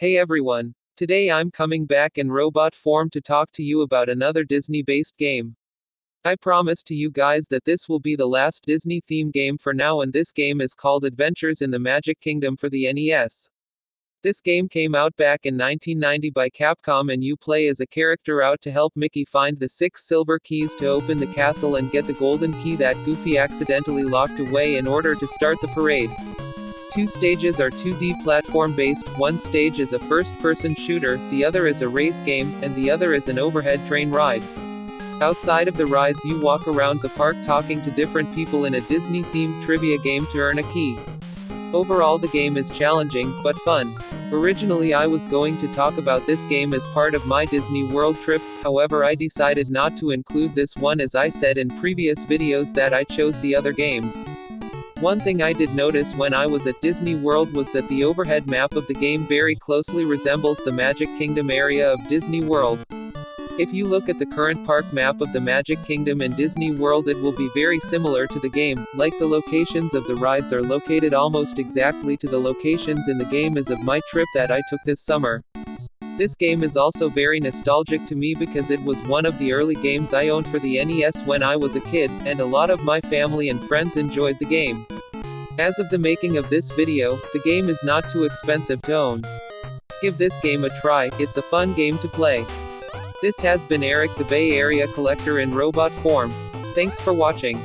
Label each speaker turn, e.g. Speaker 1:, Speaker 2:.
Speaker 1: Hey everyone. Today I'm coming back in robot form to talk to you about another Disney based game. I promise to you guys that this will be the last Disney theme game for now, and this game is called Adventures in the Magic Kingdom for the NES. This game came out back in 1990 by Capcom, and you play as a character out to help Mickey find the six silver keys to open the castle and get the golden key that Goofy accidentally locked away in order to start the parade. Two stages are 2D platform based, one stage is a first person shooter, the other is a race game, and the other is an overhead train ride. Outside of the rides, you walk around the park talking to different people in a Disney themed trivia game to earn a key. Overall, the game is challenging, but fun. Originally, I was going to talk about this game as part of my Disney World trip, however, I decided not to include this one as I said in previous videos that I chose the other games. One thing I did notice when I was at Disney World was that the overhead map of the game very closely resembles the Magic Kingdom area of Disney World. If you look at the current park map of the Magic Kingdom in Disney World it will be very similar to the game, like the locations of the rides are located almost exactly to the locations in the game as of my trip that I took this summer. This game is also very nostalgic to me because it was one of the early games I owned for the NES when I was a kid, and a lot of my family and friends enjoyed the game. As of the making of this video, the game is not too expensive to own. Give this game a try, it's a fun game to play. This has been Erik the Bay Area Collector in robot form. Thanks for watching.